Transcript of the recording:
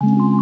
you